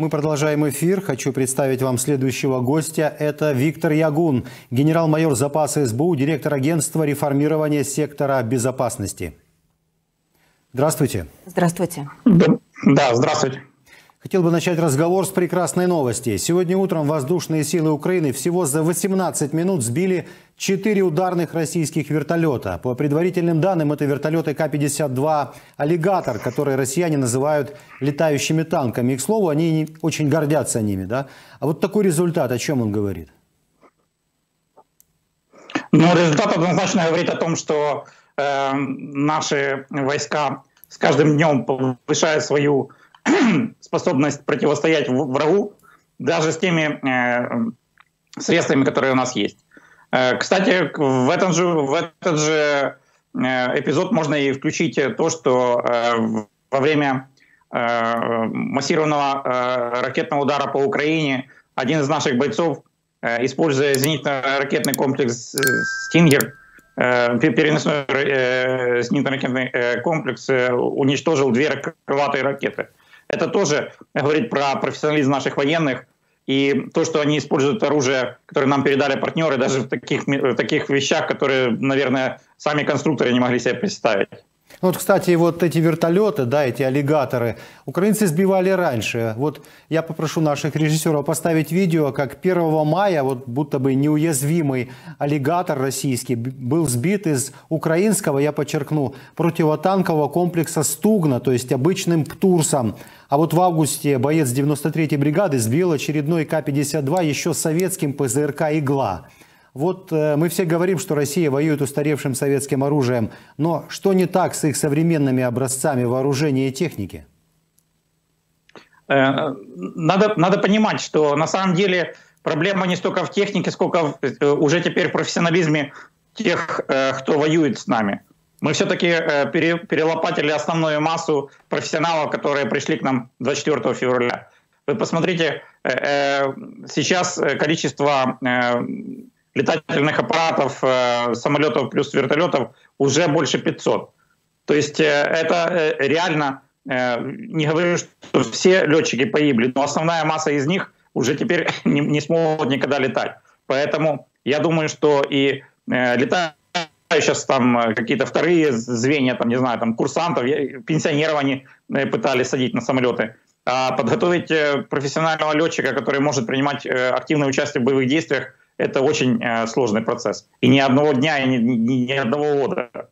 Мы продолжаем эфир. Хочу представить вам следующего гостя. Это Виктор Ягун, генерал-майор запаса СБУ, директор агентства реформирования сектора безопасности. Здравствуйте. Здравствуйте. Да, здравствуйте. Хотел бы начать разговор с прекрасной новости. Сегодня утром воздушные силы Украины всего за 18 минут сбили 4 ударных российских вертолета. По предварительным данным, это вертолеты К-52 «Аллигатор», которые россияне называют летающими танками. И, к слову, они очень гордятся ними. Да? А вот такой результат, о чем он говорит? Ну, результат однозначно говорит о том, что э, наши войска с каждым днем повышают свою способность противостоять врагу даже с теми э, средствами, которые у нас есть. Э, кстати, в, этом же, в этот же э, эпизод можно и включить то, что во время массированного ракетного удара по Украине один из наших бойцов, используя зенитно-ракетный комплекс «Стингер», переносной э, зенитно-ракетный комплекс, уничтожил две крылатые ракеты – это тоже говорит про профессионализм наших военных и то, что они используют оружие, которое нам передали партнеры, даже в таких, в таких вещах, которые, наверное, сами конструкторы не могли себе представить. Ну вот, кстати, вот эти вертолеты, да, эти аллигаторы, украинцы сбивали раньше. Вот я попрошу наших режиссеров поставить видео, как 1 мая, вот будто бы неуязвимый аллигатор российский был сбит из украинского, я подчеркну, противотанкового комплекса «Стугна», то есть обычным «Птурсом». А вот в августе боец 93-й бригады сбил очередной К-52 еще советским ПЗРК «Игла». Вот э, мы все говорим, что Россия воюет устаревшим советским оружием, но что не так с их современными образцами вооружения и техники? Э, надо, надо понимать, что на самом деле проблема не столько в технике, сколько э, уже теперь в профессионализме тех, кто воюет с нами. Мы все-таки перелопатили основную массу профессионалов, которые пришли к нам 24 февраля. Вы посмотрите, сейчас количество летательных аппаратов, э, самолетов плюс вертолетов уже больше 500. То есть э, это э, реально, не говорю, что все летчики погибли, но основная масса из них уже теперь не, не смогут никогда летать. Поэтому я думаю, что и летают сейчас там какие-то вторые звенья, там, не знаю, там курсантов, пенсионеров они пытались садить на самолеты. А подготовить профессионального летчика, который может принимать активное участие в боевых действиях, это очень э, сложный процесс. И ни одного дня, и ни, ни, ни одного года.